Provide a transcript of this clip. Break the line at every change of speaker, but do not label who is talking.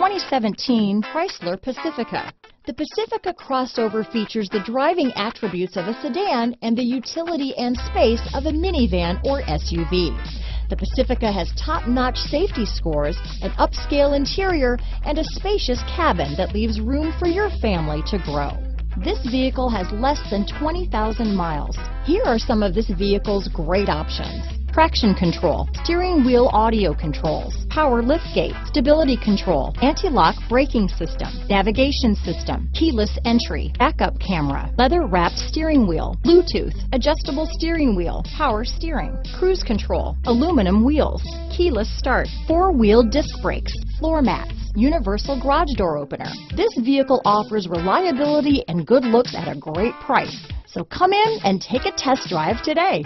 2017 Chrysler Pacifica. The Pacifica crossover features the driving attributes of a sedan and the utility and space of a minivan or SUV. The Pacifica has top-notch safety scores, an upscale interior, and a spacious cabin that leaves room for your family to grow. This vehicle has less than 20,000 miles. Here are some of this vehicle's great options traction control, steering wheel audio controls, power liftgate, stability control, anti-lock braking system, navigation system, keyless entry, backup camera, leather wrapped steering wheel, Bluetooth, adjustable steering wheel, power steering, cruise control, aluminum wheels, keyless start, four wheel disc brakes, floor mats, universal garage door opener. This vehicle offers reliability and good looks at a great price. So come in and take a test drive today.